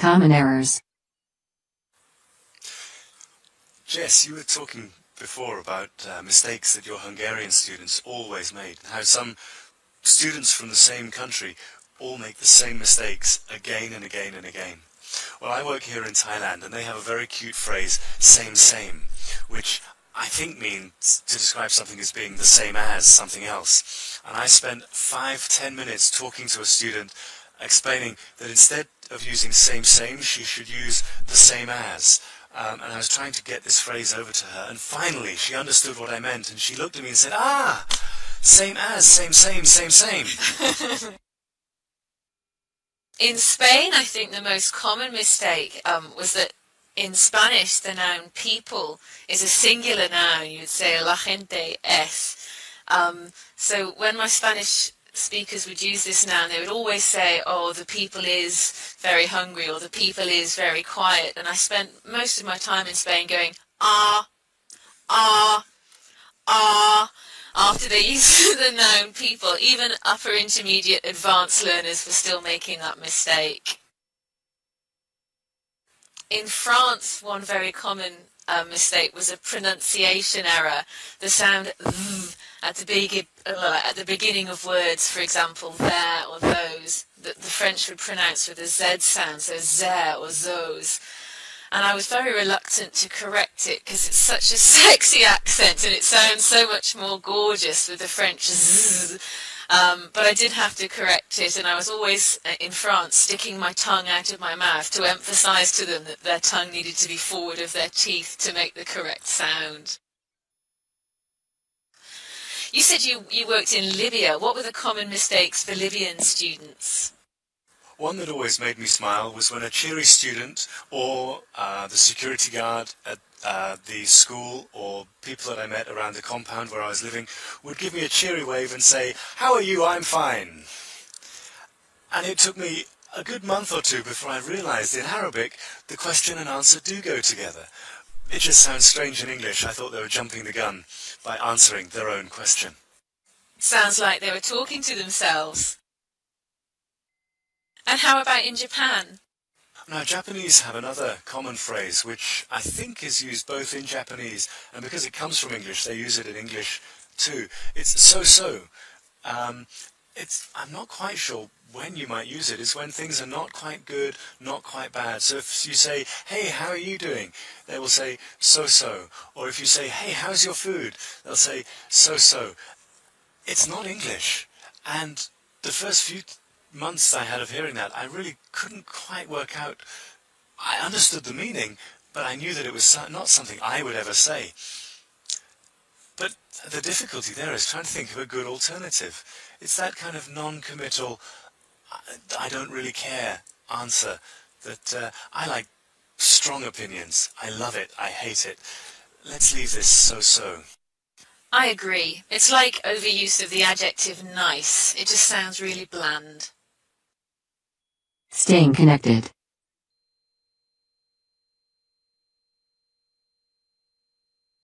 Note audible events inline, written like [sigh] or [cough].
Common errors. Jess, you were talking before about uh, mistakes that your Hungarian students always made, and how some students from the same country all make the same mistakes again and again and again. Well, I work here in Thailand, and they have a very cute phrase, same same, which I think means to describe something as being the same as something else. And I spent five, ten minutes talking to a student explaining that instead of using same same, she should use the same as. Um, and I was trying to get this phrase over to her, and finally she understood what I meant, and she looked at me and said, ah, same as, same, same, same, same. [laughs] in Spain, I think the most common mistake um, was that in Spanish, the noun people is a singular noun. You'd say la gente es. Um, so when my Spanish speakers would use this noun, they would always say, oh, the people is very hungry or the people is very quiet. And I spent most of my time in Spain going, ah, ah, ah, after they used [laughs] the noun people. Even upper intermediate advanced learners were still making that mistake. In France, one very common uh, mistake was a pronunciation error. The sound th at the, be uh, at the beginning of words, for example, there or those, that the French would pronounce with a Z sound, so there or those. And I was very reluctant to correct it because it's such a [laughs] sexy accent and it sounds so much more gorgeous with the French z. Um, but I did have to correct it, and I was always uh, in France sticking my tongue out of my mouth to emphasize to them that their tongue needed to be forward of their teeth to make the correct sound. You said you, you worked in Libya. What were the common mistakes for Libyan students? One that always made me smile was when a cheery student or uh, the security guard at uh, the school or people that I met around the compound where I was living would give me a cheery wave and say, How are you? I'm fine. And it took me a good month or two before I realized in Arabic the question and answer do go together. It just sounds strange in English. I thought they were jumping the gun by answering their own question. Sounds like they were talking to themselves. And how about in Japan? Now, Japanese have another common phrase which I think is used both in Japanese and because it comes from English, they use it in English too. It's so-so. Um, it's, I'm not quite sure when you might use it. It's when things are not quite good, not quite bad. So if you say, hey, how are you doing? They will say, so-so. Or if you say, hey, how's your food? They'll say, so-so. It's not English. And the first few months I had of hearing that, I really couldn't quite work out. I understood the meaning, but I knew that it was not something I would ever say. But the difficulty there is trying to think of a good alternative. It's that kind of non-committal, I don't really care answer that uh, I like strong opinions. I love it. I hate it. Let's leave this so-so. I agree. It's like overuse of the adjective nice. It just sounds really bland. Staying connected.